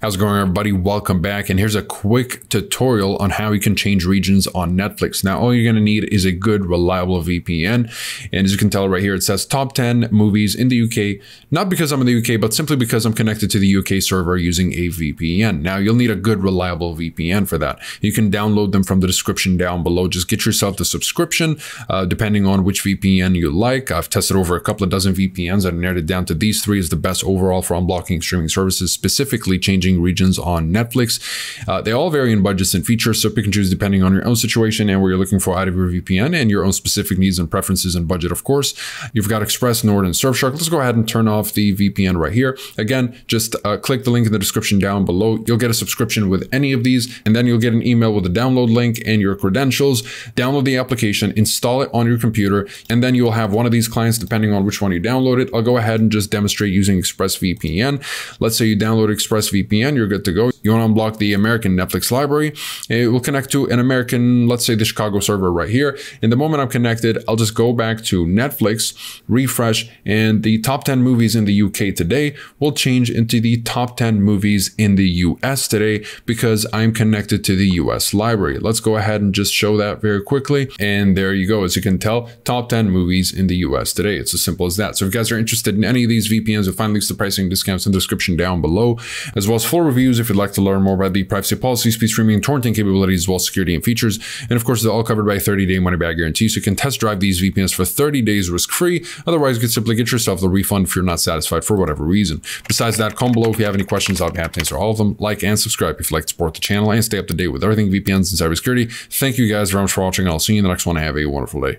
How's it going everybody? Welcome back and here's a quick tutorial on how you can change regions on Netflix. Now all you're going to need is a good reliable VPN and as you can tell right here it says top 10 movies in the UK not because I'm in the UK but simply because I'm connected to the UK server using a VPN. Now you'll need a good reliable VPN for that. You can download them from the description down below. Just get yourself the subscription uh, depending on which VPN you like. I've tested over a couple of dozen VPNs and narrowed it down to these three is the best overall for unblocking streaming services specifically changing regions on Netflix. Uh, they all vary in budgets and features, so pick and choose depending on your own situation and where you're looking for out of your VPN and your own specific needs and preferences and budget, of course. You've got Express, Nord, and Surfshark. Let's go ahead and turn off the VPN right here. Again, just uh, click the link in the description down below. You'll get a subscription with any of these, and then you'll get an email with a download link and your credentials. Download the application, install it on your computer, and then you'll have one of these clients depending on which one you download it. I'll go ahead and just demonstrate using ExpressVPN. Let's say you download ExpressVPN VPN, you're good to go. You want to unblock the American Netflix library. It will connect to an American, let's say the Chicago server right here. And the moment I'm connected, I'll just go back to Netflix, refresh, and the top 10 movies in the UK today will change into the top 10 movies in the US today because I'm connected to the US library. Let's go ahead and just show that very quickly. And there you go. As you can tell, top 10 movies in the US today. It's as simple as that. So if you guys are interested in any of these VPNs, you'll find links to pricing discounts in the description down below, as well as full reviews if you'd like to learn more about the privacy policy, speed streaming, torrenting capabilities, as well as security and features. And of course, they're all covered by a 30-day money-back guarantee, so you can test drive these VPNs for 30 days risk-free. Otherwise, you can simply get yourself the refund if you're not satisfied for whatever reason. Besides that, comment below if you have any questions. I'll be happy to answer all of them. Like and subscribe if you'd like to support the channel and stay up to date with everything VPNs and cybersecurity. Thank you guys very much for watching. I'll see you in the next one. Have a wonderful day.